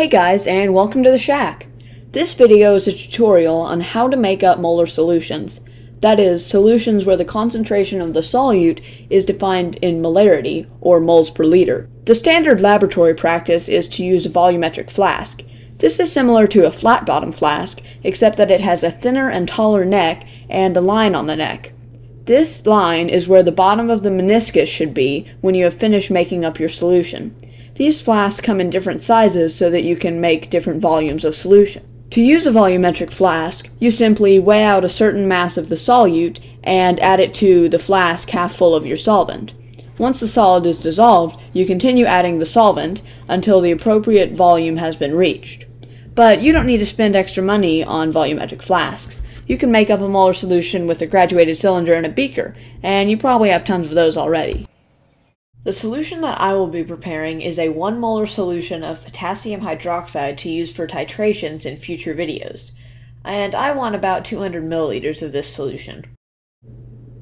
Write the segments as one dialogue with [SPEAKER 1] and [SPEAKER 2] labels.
[SPEAKER 1] Hey guys, and welcome to the Shack. This video is a tutorial on how to make up molar solutions. That is, solutions where the concentration of the solute is defined in molarity, or moles per liter. The standard laboratory practice is to use a volumetric flask. This is similar to a flat bottom flask, except that it has a thinner and taller neck and a line on the neck. This line is where the bottom of the meniscus should be when you have finished making up your solution. These flasks come in different sizes so that you can make different volumes of solution. To use a volumetric flask, you simply weigh out a certain mass of the solute and add it to the flask half full of your solvent. Once the solid is dissolved, you continue adding the solvent until the appropriate volume has been reached. But you don't need to spend extra money on volumetric flasks. You can make up a molar solution with a graduated cylinder and a beaker, and you probably have tons of those already. The solution that I will be preparing is a 1 molar solution of potassium hydroxide to use for titrations in future videos, and I want about 200 milliliters of this solution.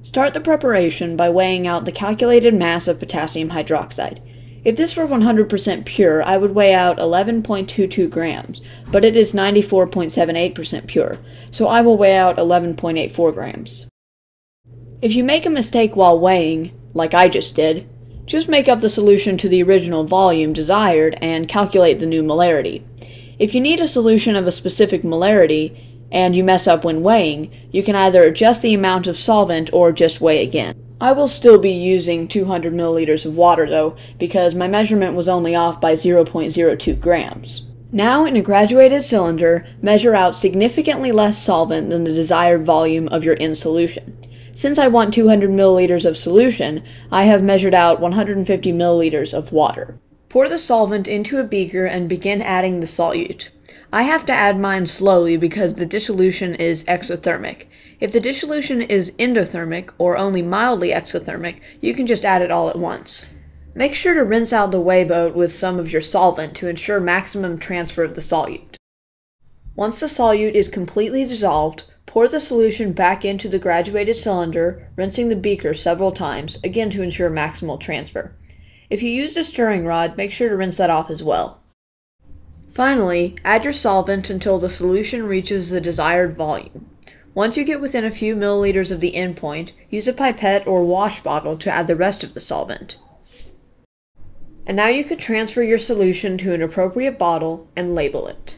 [SPEAKER 1] Start the preparation by weighing out the calculated mass of potassium hydroxide. If this were 100% pure, I would weigh out 11.22 grams, but it is 94.78% pure, so I will weigh out 11.84 grams. If you make a mistake while weighing, like I just did, just make up the solution to the original volume desired and calculate the new molarity. If you need a solution of a specific molarity, and you mess up when weighing, you can either adjust the amount of solvent or just weigh again. I will still be using 200 milliliters of water though, because my measurement was only off by 0.02 grams. Now, in a graduated cylinder, measure out significantly less solvent than the desired volume of your in solution. Since I want 200 milliliters of solution, I have measured out 150 milliliters of water. Pour the solvent into a beaker and begin adding the solute. I have to add mine slowly because the dissolution is exothermic. If the dissolution is endothermic, or only mildly exothermic, you can just add it all at once. Make sure to rinse out the weigh boat with some of your solvent to ensure maximum transfer of the solute. Once the solute is completely dissolved, Pour the solution back into the graduated cylinder, rinsing the beaker several times, again to ensure maximal transfer. If you use a stirring rod, make sure to rinse that off as well. Finally, add your solvent until the solution reaches the desired volume. Once you get within a few milliliters of the endpoint, use a pipette or wash bottle to add the rest of the solvent. And now you can transfer your solution to an appropriate bottle and label it.